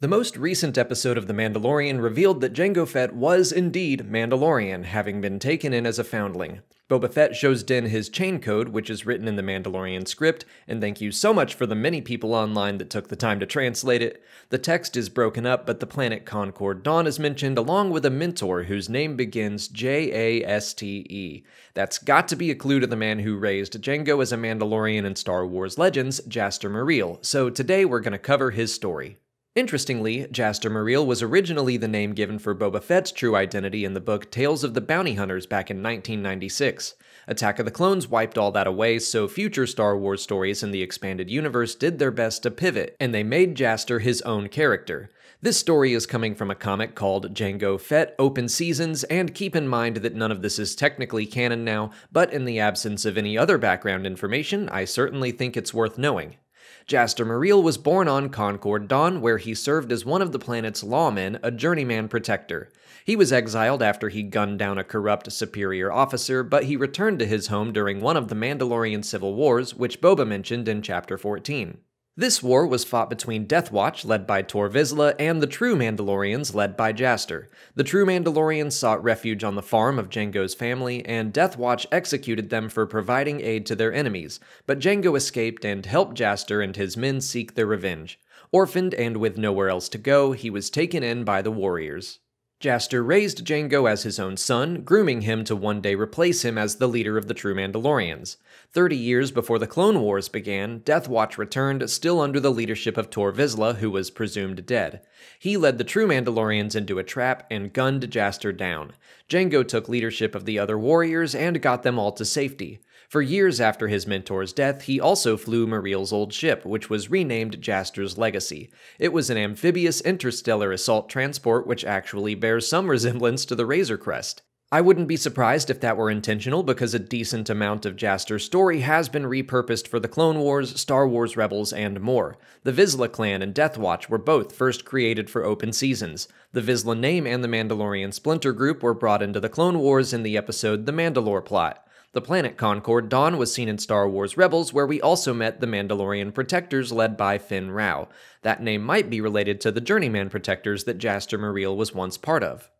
The most recent episode of The Mandalorian revealed that Jango Fett was indeed Mandalorian, having been taken in as a foundling. Boba Fett shows Din his chain code, which is written in the Mandalorian script, and thank you so much for the many people online that took the time to translate it. The text is broken up, but the planet Concord Dawn is mentioned along with a mentor whose name begins J A S T E. That's got to be a clue to the man who raised Jango as a Mandalorian in Star Wars Legends, Jaster Mereel, so today we're going to cover his story. Interestingly, Jaster Mereel was originally the name given for Boba Fett's true identity in the book Tales of the Bounty Hunters back in 1996. Attack of the Clones wiped all that away, so future Star Wars stories in the expanded universe did their best to pivot, and they made Jaster his own character. This story is coming from a comic called Jango Fett Open Seasons, and keep in mind that none of this is technically canon now, but in the absence of any other background information, I certainly think it's worth knowing. Jaster Mereel was born on Concord Dawn, where he served as one of the planet's lawmen, a journeyman protector. He was exiled after he gunned down a corrupt superior officer, but he returned to his home during one of the Mandalorian civil wars, which Boba mentioned in Chapter 14. This war was fought between Death Watch, led by Tor Vizsla, and the True Mandalorians, led by Jaster. The True Mandalorians sought refuge on the farm of Jango's family, and Death Watch executed them for providing aid to their enemies, but Jango escaped and helped Jaster and his men seek their revenge. Orphaned and with nowhere else to go, he was taken in by the warriors. Jaster raised Jango as his own son, grooming him to one day replace him as the leader of the true Mandalorians. Thirty years before the Clone Wars began, Death Watch returned, still under the leadership of Tor Vizsla, who was presumed dead. He led the true Mandalorians into a trap and gunned Jaster down. Jango took leadership of the other warriors and got them all to safety. For years after his mentor's death, he also flew Mereel's old ship, which was renamed Jaster's Legacy. It was an amphibious interstellar assault transport which actually bears some resemblance to the Razor Crest. I wouldn't be surprised if that were intentional because a decent amount of Jaster's story has been repurposed for the Clone Wars, Star Wars Rebels, and more. The Vizsla clan and Death Watch were both first created for open seasons. The Vizsla name and the Mandalorian splinter group were brought into the Clone Wars in the episode The Mandalore Plot. The planet Concord Dawn was seen in Star Wars Rebels, where we also met the Mandalorian Protectors led by Fenn Rau. That name might be related to the Journeyman Protectors that Jaster Mereel was once part of.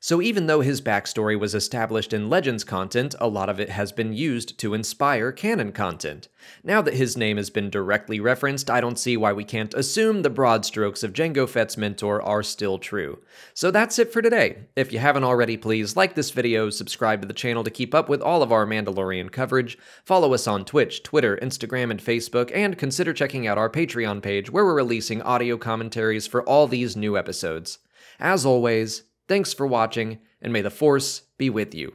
So even though his backstory was established in Legends content, a lot of it has been used to inspire canon content. Now that his name has been directly referenced, I don't see why we can't assume the broad strokes of Jango Fett's mentor are still true. So that's it for today. If you haven't already, please like this video, subscribe to the channel to keep up with all of our Mandalorian coverage, follow us on Twitch, Twitter, Instagram, and Facebook, and consider checking out our Patreon page where we're releasing audio commentaries for all these new episodes. As always, Thanks for watching, and may the Force be with you.